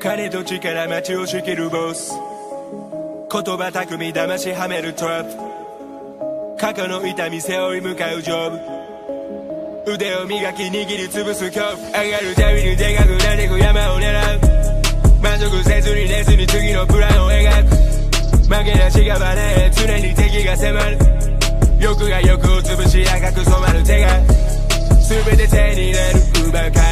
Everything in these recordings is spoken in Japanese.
金と力街を仕切るボス。言葉巧み騙しはめるトラップ。過去の痛み背負い向かうジョブ。腕を磨き握りつぶす恐怖。上がるたびにでかくなってく山を狙う。満足せずに寝ずに次のプランを描く。負けなしがバレ常に敵が迫る。欲が欲を潰し赤く染まる手が。全て手に入れる。奪う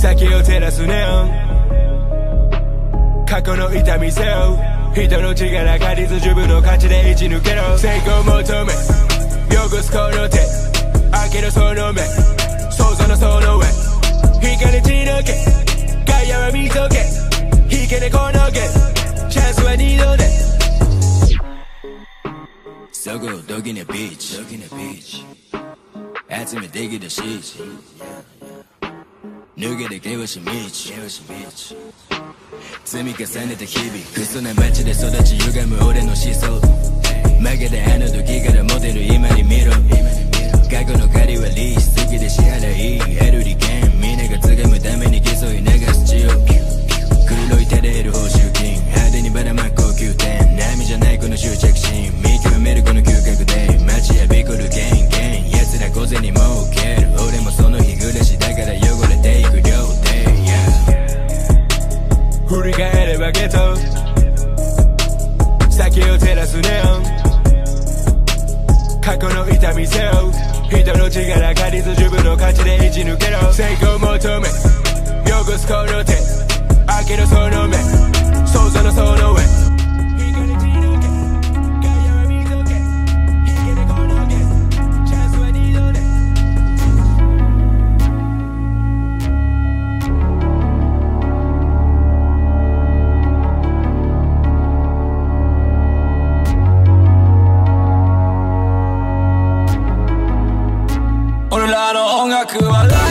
先を照らすネオン。過去の痛み背負う。人の力借りず自分の価値で打ち抜けろ。成功求め。汚すこの手。開けろその目。想像のその上。光血のけ。ガヤは見とけ。引けでこのけチャンスは二度で。そこドキネビーチ集めてきたシーチ脱げて険しい道積み重ねた日々クソな街で育ち歪む俺の思想負けたあの時からモデル今に見ろ過去の借り人の力借りず自分の価値で打ち抜けろ。成功求め汚すこの手開けるその目想像のその上。らの音楽はライ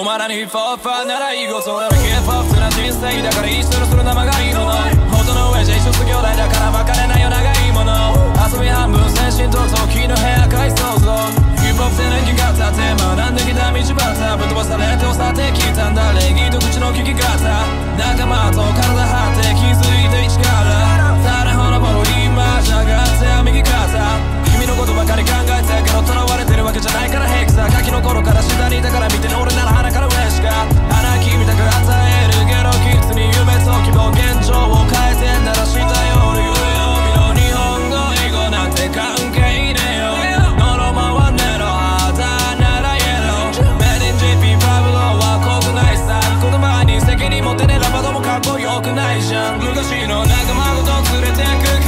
お前らにヒップホップーならいいごそ俺のヒップホップな人生だから一緒にする生がいいもの元の上じゃ一緒す兄弟だから別れないよ長いもの遊び半分先進と。時の部屋改装ぞヒップホップ青年期が立て学んできた道端ぶっ飛ばされて押さってきたんだ礼儀と。口の利き方仲間と。体くないじゃん昔の仲間ごと連れてく